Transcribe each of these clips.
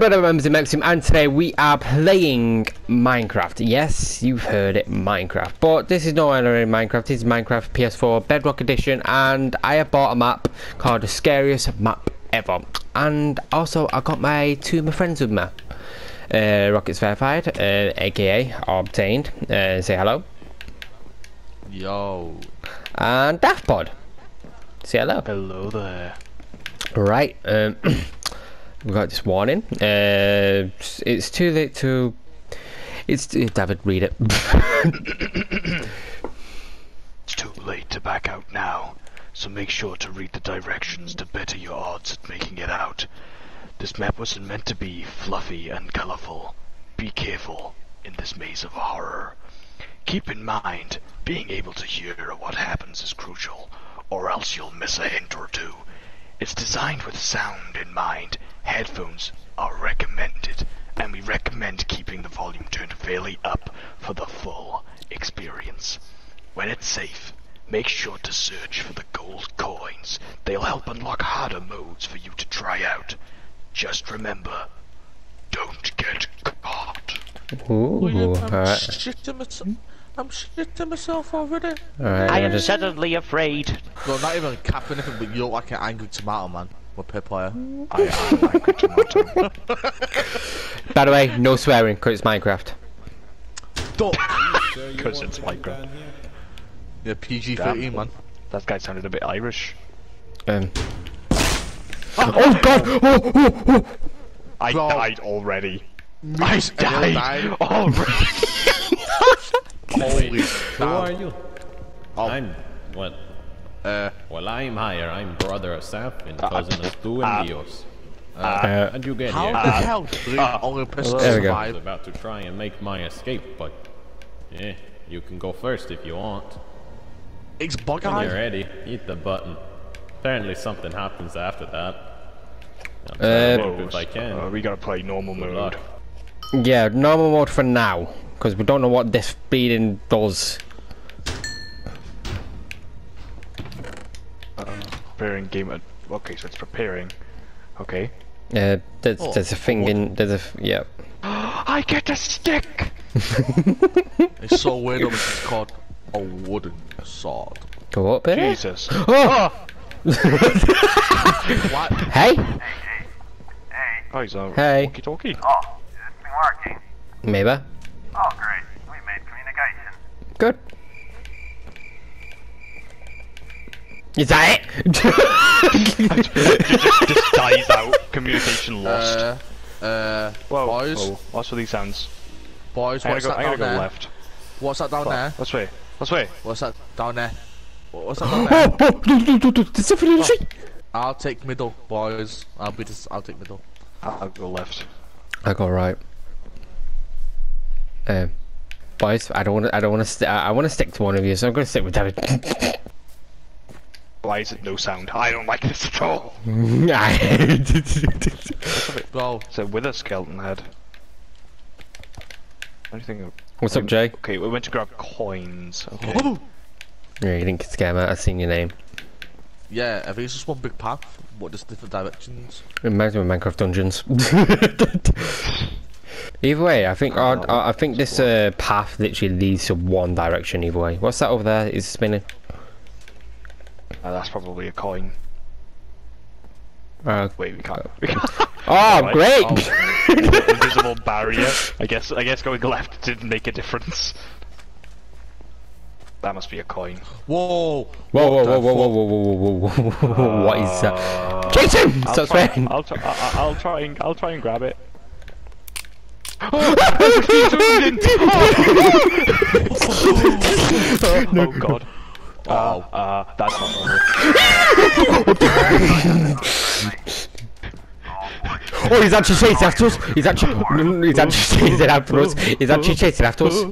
Hello, members of Maxim, and today we are playing Minecraft. Yes, you've heard it, Minecraft. But this is no ordinary Minecraft, this is Minecraft PS4 Bedrock Edition, and I have bought a map called the Scariest Map Ever. And also, I got my two of my friends with me. Uh, Rockets Verified, uh, aka Obtxined. Uh, say hello. Yo. And Daf Pod. Say hello. Hello there. Right. Um, we got this warning. Uh, it's too late to. It's David. Read it. It's too late to back out now, so make sure to read the directions to better your odds at making it out. This map wasn't meant to be fluffy and colorful. Be careful in this maze of horror. Keep in mind, being able to hear what happens is crucial, or else you'll miss a hint or two. It's designed with sound in mind. Headphones are recommended, and we recommend keeping the volume turned fairly up for the full experience. When it's safe, make sure to search for the gold coins. They'll help unlock harder modes for you to try out. Just remember, don't get caught. Ooh. I'm Alright. shitting myself. I'm shitting myself already. Alright. I I'm am just- suddenly afraid. No, not even capping anything, but you look like an angry tomato man. We're pit player. I am like tomato. By the way, no swearing because it's Minecraft. Don't. Because it's Minecraft. Yeah, PG 13, man. That guy sounded a bit Irish. Um. Oh God! Oh, oh, oh. I Bro. died already. I Everyone died died. already. Holy Who are you? Oh. I'm what? Uh, Well, I'm higher. I'm brother of Seth and cousin of Stu and uh, Dios. Uh, How'd you get how here? the hell did uh, only person There we go. I was about to try and make my escape, but yeah, you can go first if you want. It's bug When you're ready, hit the button. Apparently, something happens after that. I'll try Uh, to if I can. Uh, we gotta play normal Good mode. luck. yeah, normal mode for now because we don't know what this speeding does. Preparing game. Ad- okay, so it's preparing. Okay. Uh, there's, Oh, there's a thing in. There's a. f- Yeah. I get a stick. It's so weird that it's called a wooden sword. Go up here. Jesus. Oh! What? Hey! Hey. Hey. Oh, he's a Hey. walkie-talkie. Oh, is this thing working? Maybe. Oh, great. We made communication. Good. Is that it? Just dies out. Communication lost. Uh, uh, Whoa. boys, Whoa. What's with these sounds? boys, I go, that down go there? left. What's that down there? Let's way. Let's way. What's that down there? What's that down there? oh, oh, do, do, do, do. There's something in the street. I'll take middle, boys. I'll be this. I'll take middle. I'll go left. I go right. Um, boys, I don't want to. I don't want to. I want to stick to one of you, so I'm going to stick with David. Why is it no sound? I don't like this at all. Bro, It's a wither skeleton head. Anything? of- What's up, Jay? Okay, we went to grab coins. Okay. Yeah, you didn't scare me. I seen your name. yeah, I think it's just one big path, what just different directions. Reminds me of Minecraft Dungeons. either way, I think I, I, I think this uh, path literally leads to one direction. Either way, what's that over there? Is it spinning? Uh, that's probably a coin. Uh, Wait, we can't. We can't. oh, Right. great! Invisible barrier. I guess. I guess going left didn't make a difference. That must be a coin. Whoa! Whoa, whoa, whoa, whoa, whoa, whoa, whoa, whoa, whoa, whoa! What is that? Jason, I'll stop try, swearing. I'll, try, I- I'll try and I'll try and grab it. oh god. Uh, Oh. uh, that's not normal. Oh, he's actually chasing after us. He's actually, he's actually chasing after us. He's actually chasing after us.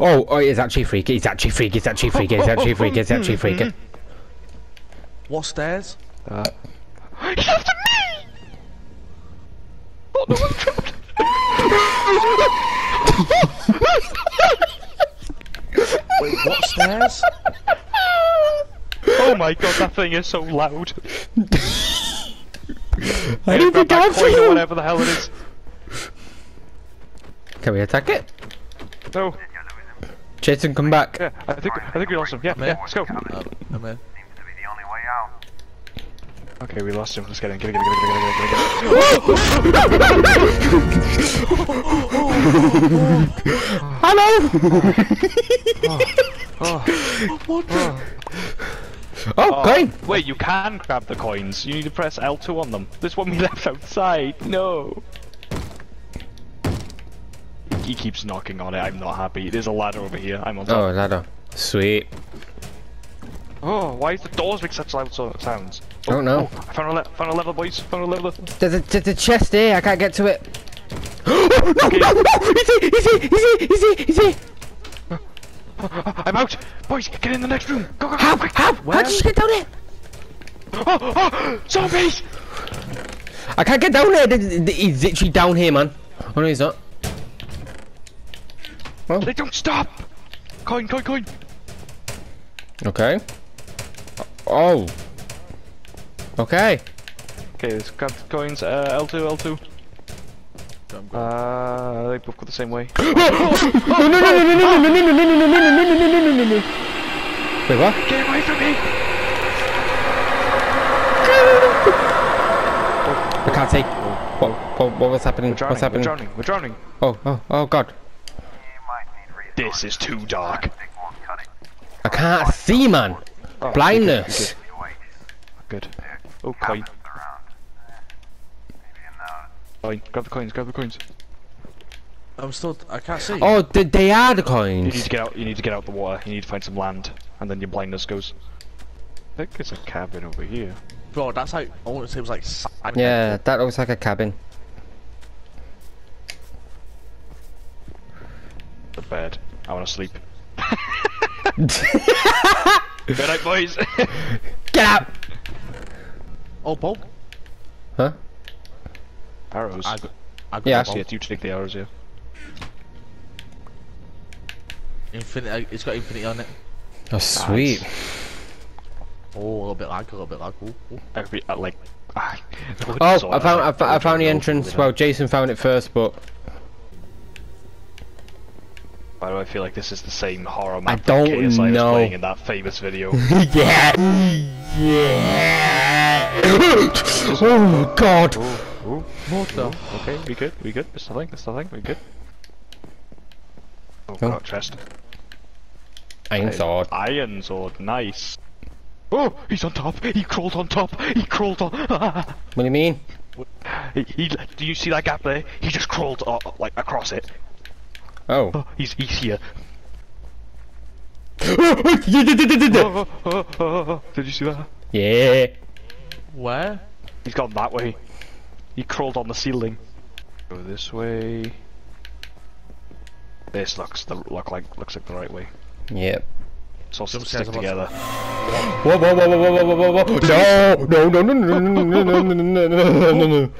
Oh, oh, he's actually freaky. He's actually freaky. He's actually freaky. He's actually freaky. He's actually freaky. What stairs? He's after me! Oh no, I'm trapped. Wait, what stairs? Oh my god, that thing is so loud. I need to Grab go for or you. whatever the hell it is. Can we attack it? No. Did you lose him? Jason, come back. Yeah, I think I think we lost him. Yeah, yeah, let's go. I'm in. Seems to be the only way out. Okay, we lost him. Let's get in. Get in. Get in. Get in. Get in. Get in. Get in. Hello. oh, oh, oh, oh. Oh, oh, coin. Wait, you can grab the coins. You need to press L2 on them. This one we left outside. No. He keeps knocking on it. I'm not happy. There's a ladder over here. I'm on Oh, top. ladder. Sweet. Oh, why is the doors make such loud so- sounds? Don't know. Oh, I found a, le- found a level, boys. Found a level. There's a, there's a chest here. I can't get to it. oh, no, no, no! He's here! He's here! He's here! He's here! He's here! I'm out. Boys, get in the next room. Go, go, go. How? quick. How? How did you get down there? Oh, oh, zombies! I can't get down there. Th- th- He's literally down here, man. Oh no, he's not. They don't stop. Coin, coin, coin. Okay. Oh. Okay. Okay, let's grab the coins. Uh, L2, L2. I'm going. Uh, they both go the same way. No, no, no, no, no, no, no, no, no, no, no, no, no, no, no, no, no, no, no, no. Wait, what? Get away from me! I can't see. What, what, what was happening? We're drowning. What's happening? We're drowning. We're drowning. Oh, oh, oh, God. You might need resources. This is too dark. Stick won't cut it. I can't see, man. Oh, Blindness. Wait, Good. Oh, coin. happens around. Maybe another. Coin. Grab the coins. Grab the coins. I'm still. I can't see. Oh, th- they are the coins. You need to get out. You need to get out the water. You need to find some land, and then your blindness goes. I think it's a cabin over here. Bro, that's how. I want to say it was like. sand. Yeah, that looks like a cabin. The bed. I want to sleep. Good night, boys. Get out! Oh, Bob. Huh? Arrows. I got. I got Yeah. a bolt. Yeah, you take the arrows, yeah. Infinity. It's got infinity on it. Oh, sweet. Oh, a little bit lag. A little bit lag. Ooh, ooh. Every, uh, like. ah, Oh, I found, I, like, I found the entrance. Well. Jason found it first, but Why do I feel like this is the same horror map that don't KSI was know. playing in that famous video? yeah, yeah. oh God. Ooh, What the? okay, we good, we good. There's nothing, there's nothing, we good. Oh, Oh. got chest. Iron sword. Iron sword, nice. Oh, he's on top. He crawled on top. He crawled on. What do you mean? he, he, do you see that gap there? He just crawled uh, like across it. Oh. Oh, he's he's here. yeah. Oh, oh. Did you see that? Yeah. Where? He's gone that way. He crawled on the ceiling. Go this way. This looks the look like looks like the right way. Yep. It's all Jump stick scares together. Whoa, whoa, whoa, whoa, whoa, whoa, whoa, whoa! No, no, no, no, no, no, no, no, no, no, no, no, no.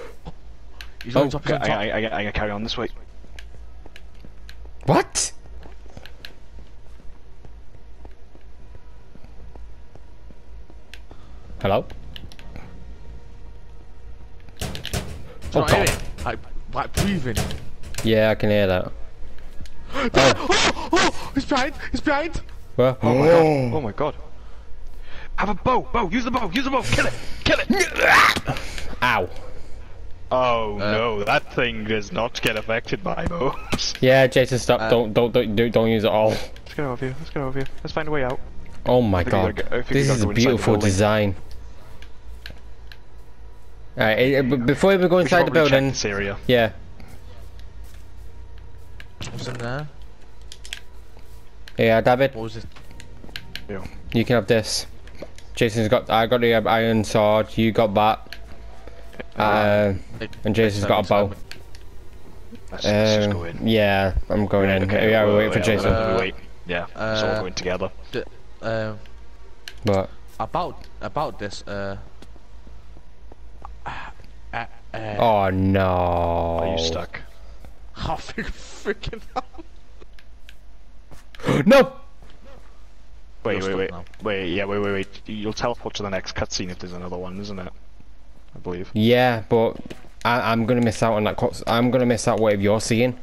He's on Oh, top. He's I, on top. I, I, I gotta carry on this way. What? Hello? Oh, God. God. Like, like breathing. Yeah, I can hear that. Oh, oh, he's behind. He's behind. Well, Oh my god! Oh my god! Have a bow! Bow! Use the bow! Use the bow! Kill it! Kill it! Ow. Oh no, that thing does not get affected by bows. Yeah, Jason, stop. Uh, don't, don't, don't, don't, don't use it all. Let's get over here. Let's get over here. Let's find a way out. Oh my god. go- I think we This is a go inside the beautiful building. design. Alright, eh, eh, before we go We should inside the probably check building, This area. yeah. What's in there? Yeah, David, What was this? you can have this. Jason's got, I got the uh, iron sword, you got that. Uh, and Jason's got a bow. Let's, let's just Uh, go in. yeah, I'm going in. yeah, we're waiting for Jason. Uh, wait. Yeah, it's all uh, going together. Um, But, about about this. Uh. Uh, uh, uh, oh no. Are you stuck? How freaking No! Wait, You're wait, wait, stuck wait. Yeah, wait, wait, wait. You'll teleport to the next cutscene if there's another one, isn't it? I believe. Yeah, but I, I'm gonna miss out on that. cuts- I'm gonna miss out whatever you're seeing.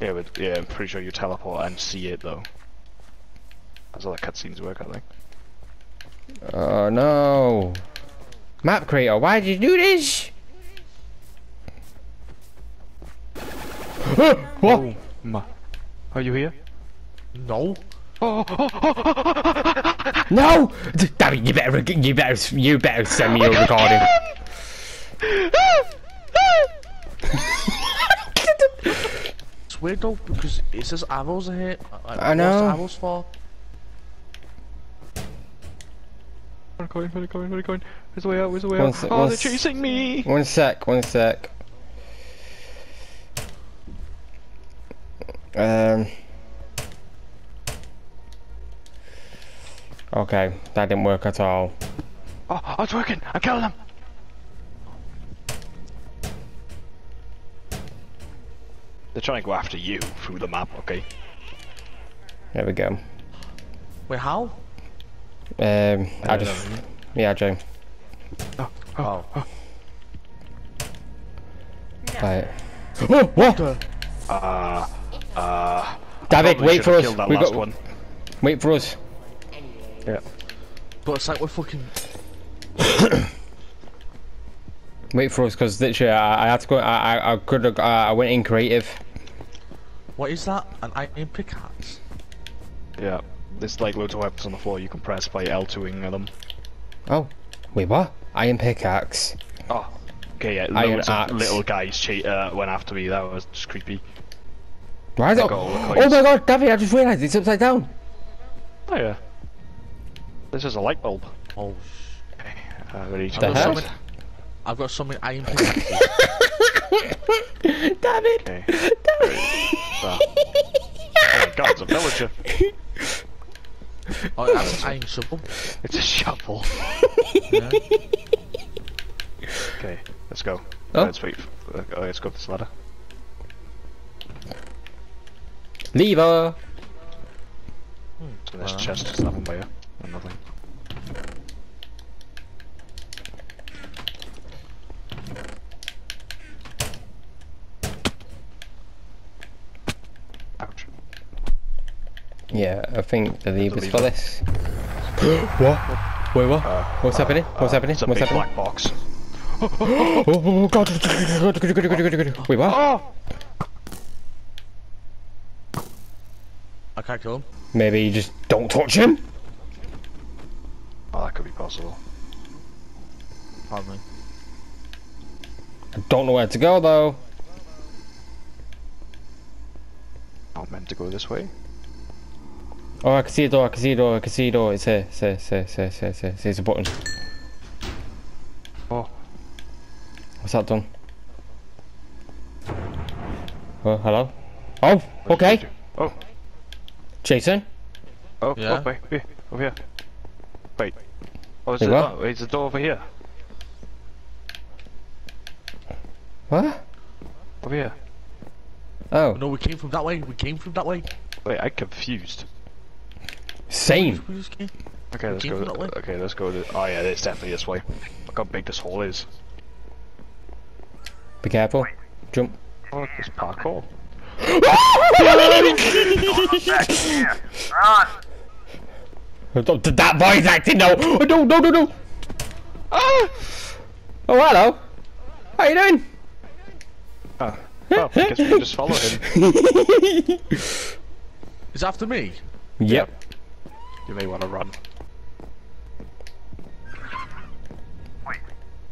Yeah, but yeah, I'm pretty sure you teleport and see it though. That's how the cutscenes work, I think. Oh no. Map creator, why did you do this? Oh, what? Ma, are you here? No. No! Damn it, you better, you better, you better send me your recording. It's weird though because it says arrows are here. Like, I know. the arrows for? Where going? Where going? Where going? Where's the way out? Where's the way One out? sec, oh, one they're chasing me! One sec, one sec. Um. Okay, that didn't work at all. Oh, oh, it's working! I'm killing them! They're trying to go after you through the map, okay? There we go. Wait, how? Um, I just, yeah, Joe. Oh. Right. Oh, what? Uh, uh... David, wait for us. We last got. one. Wait for us. Yeah. But it's like we're fucking. Wait for us, because literally, I, I had to go. I, I, I could have. Uh, I went in creative. What is that? An iron pickaxe? Yeah. There's like loads of weapons on the floor you can press by L2ing them. Oh, wait, what? Iron pickaxe. Oh. Okay, yeah, Iron loads of axe. little guys cha- uh, went after me, that was just creepy. Why is it? Look at all the Oh my god, David! I just realised it's upside down. Oh yeah. This is a light bulb. Oh. Uh, ready to The go hell? inside? I've got so many iron pickaxes. it! Okay. Ah. oh my god, it's a villager. oh, that's an iron shovel. It's a shovel. Yeah. Okay, let's go. Oh. Let's wait. For, uh, oh, let's go up this ladder. Lever. So this Wow. chest is nothing by you. or Nothing. Yeah, I think the lever's for this. what? Wait, what? Uh, What's uh, happening? Uh, What's happening? It's a What's big happening? black box. Oh, oh god! Wait, what? Oh! I can't kill him. Maybe you just don't touch him. Oh, that could be possible. Pardon me. I don't know where to go though. Not meant to go this way. Oh, I can see a door. I can see a door. I can see a door. It's here. It's here. It's here. It's here. It's here. It's here. It's here. It's a button. Oh, What's that done? Oh, hello. Oh, what did you okay. Oh, Jason. oh, Yeah? oh, wait, wait, over here. Wait. Oh, is it? what? Oh, it's a door over here. What? Over here. Oh, No, we came from that way. We came from that way. Wait, I'm confused. Same. We just came. Okay, let's came go. from? Okay, let's go. To, oh yeah, it's definitely this way. Look how big this hole is. Be careful. Jump. Oh, look, there's parkour. Back here. Run. Oh, That voice acting no. Oh, no, no, no, no. Ah! Oh, hello. How you doing? Oh, well, I guess we can just follow him. It's after me. Yep. You may want to run. Wait,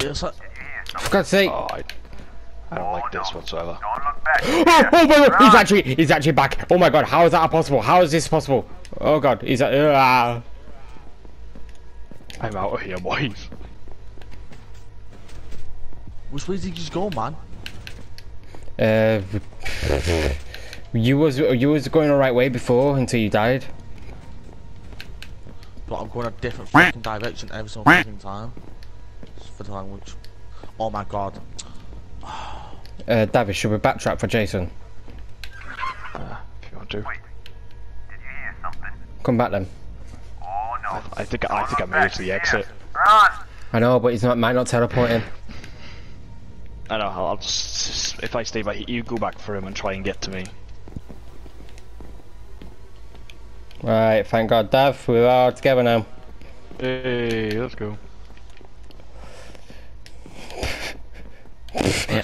It's like, did you hear? For God's sake. Oh, I, I don't Oh, like this no. whatsoever. Don't look back. Oh, oh my god, he's actually, he's actually back. Oh my god, how is that possible? How is this possible? Oh god, he's uh, uh, I'm out of here, boys. which way did you just go, man? uh, you was you was going the right way before until you died. But I'm going a different fucking direction every single fucking time. For the language. Oh my god. Uh, David, should we backtrack for Jason? Uh, if you want to. Wait, did you hear something? Come back then. Oh no. I think I Don't think I look made it back to the exit. Run. I know, but he's not. Might not teleport in. I know. I'll just if I stay by, you go back for him and try and get to me. Right. Thank God, Dav. We're all together now. Hey, let's go.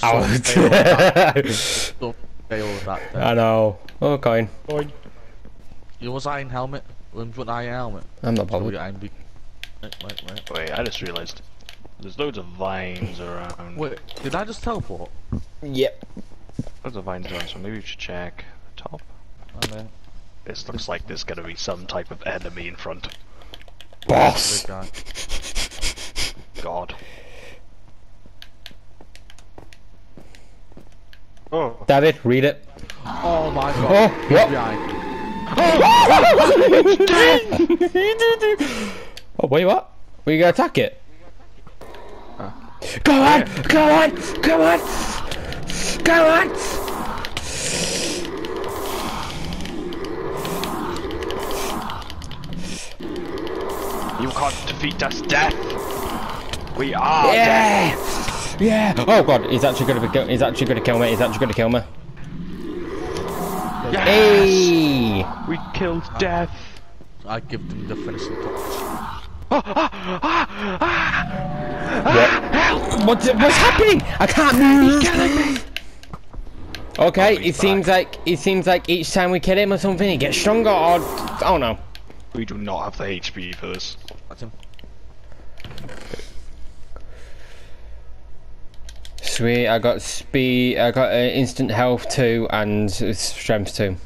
Out. Don't fail with that. then. I know. Oh, coin. Coin. You was iron helmet? When you want iron helmet? I'm not bothered. got iron beak. Right, right, right. Wait, I just realised. There's loads of vines around. Wait, did I just teleport? Yep. Loads of vines around, so maybe we should check the top. I'm there. This looks like there's gonna be some type of enemy in front. Boss. Big. God. Oh, David, read it. Oh my god. Oh, what? behind. Oh, wait, what? Were you gonna attack it? Uh. Go on! Go on! Go on! Go on! Defeat us, death. We are death. Yeah! Yeah! Oh god, he's actually gonna be. kill- He's actually gonna kill me. He's actually gonna kill me. Yes. Hey! We killed death. I give them the finishing touch. Ah, ah, ah, what? What's, what's happening? I can't move. He's killing me. Okay, Oh, he's it seems like it seems like each time we kill him or something, he gets stronger. Or oh, I don't know. We do not have the HP for this. That's him. Sweet, I got speed, I got uh, instant health two and strength two.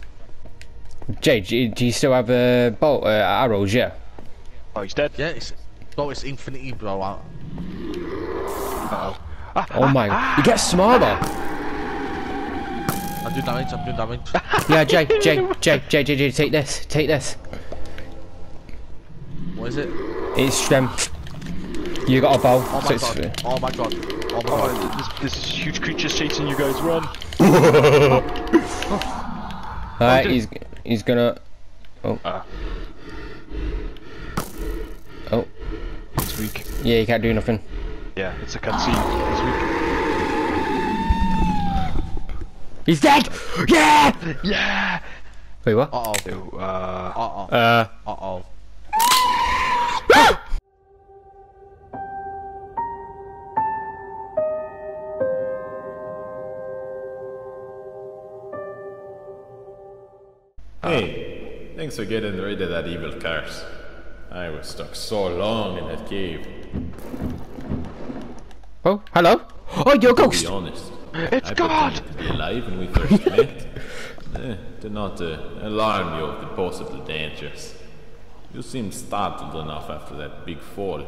Jay, do you, do you still have uh, bolt uh, arrows? Yeah. Oh, he's dead. Yeah, it's. Oh, it's infinity blowout. Uh oh. Oh my, you get smaller. I'm doing damage, I'm doing damage. Yeah, Jay, Jay, Jay, Jay, Jay, Jay, take this, take this. what is it? It's strength. You got a bow. Oh so my it's- god. Oh my god. Oh my Oh, god. this, this huge creature's chasing you guys. Run. Alright, he's he's gonna. Uh, Oh, it's weak. yeah, he can't do nothing. Yeah, it's a cutscene. It's He's dead. Yeah. weak. Yeah. Wait, what? Uh oh. Uh, Uh oh. Uh. Uh oh. Thanks for getting rid of that evil curse. I was stuck so long in that cave. Oh, hello. Oh, you're a To ghost. be honest, It's I God! pretended to be alive when we first met. Eh, to not uh, alarm you of the possible dangers. You seemed startled enough after that big fall.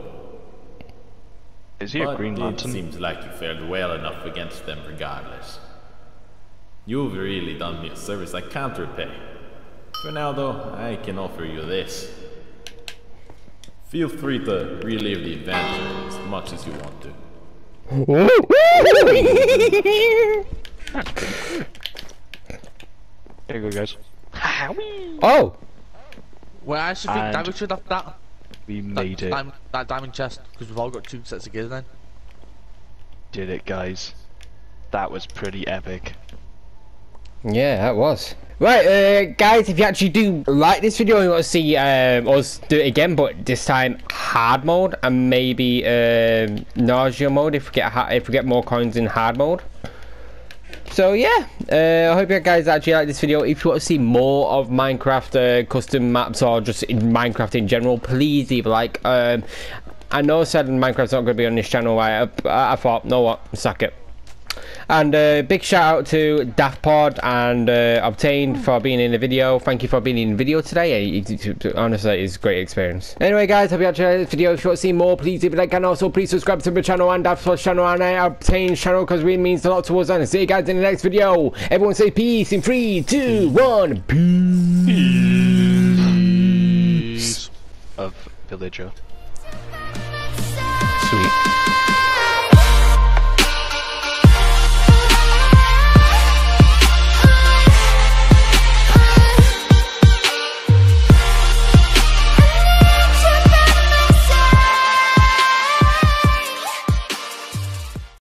is he a But Green it seems like you fared well enough against them regardless. You've really done me a service I can't repay. For now though, I can offer you this. Feel free to relive the adventure as much as you want to. There you go, guys. oh, Well, I actually think And- David should have that. We That, made it. diamond, that diamond chest, because we've all got two sets of gear then. Did it, guys. That was pretty epic. yeah, that was. Right, uh, guys, if you actually do like this video and you want to see um, us do it again, but this time hard mode and maybe um, nausea mode if we get if we get more coins in hard mode. So yeah, uh, I hope you guys actually like this video. If you want to see more of Minecraft uh, custom maps or just in Minecraft in general, please leave a like. Um, I know I said Minecraft's not going to be on this channel. I, I, I thought, no what, suck it. And uh, big shout out to Daf Pod and uh, Obtxined for being in the video. Thank you for being in the video today. Honestly, it's a great experience. Anyway, guys, hope you enjoyed this video. If you want to see more, please leave a like and also please subscribe to my channel and Daf Pod's channel and I Obtxined channel because it really means a lot to us. And see you guys in the next video. Everyone say peace in three, two, one, peace. Of Villager. Sweet.